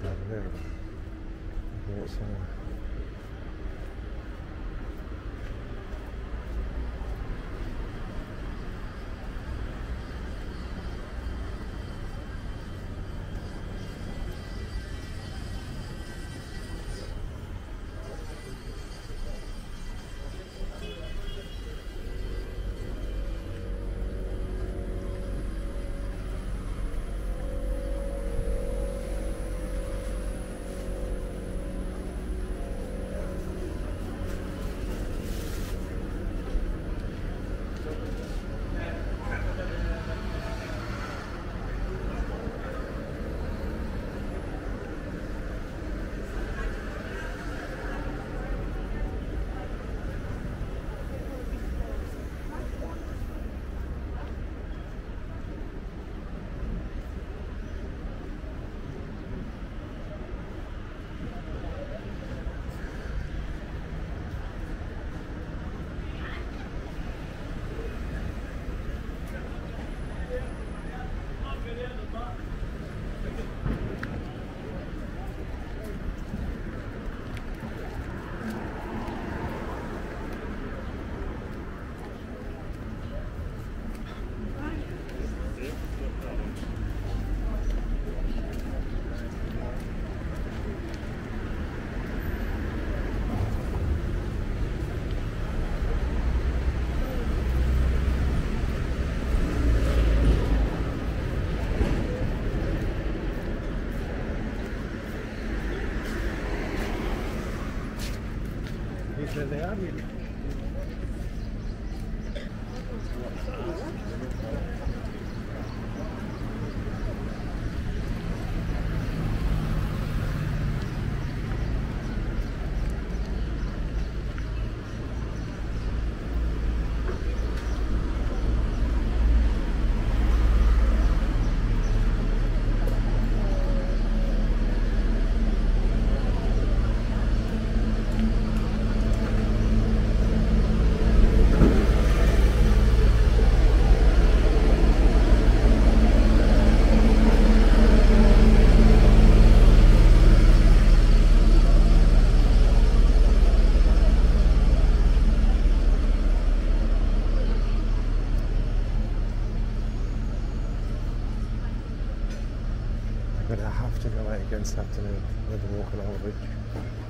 some. He रहे थे यार I'm gonna have to go out again this afternoon with the walk along the bridge.